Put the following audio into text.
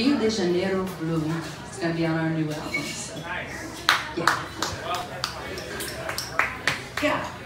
Rio de Janeiro Blue. It's going to be on our new album. So. Yeah. Yeah.